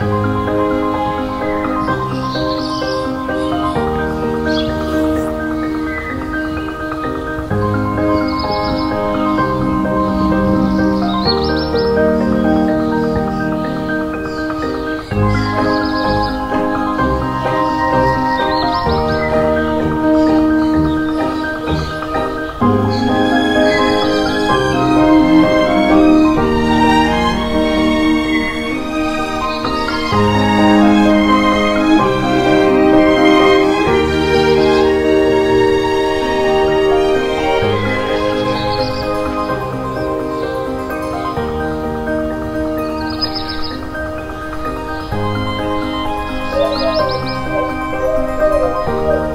Bye.